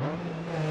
Huh?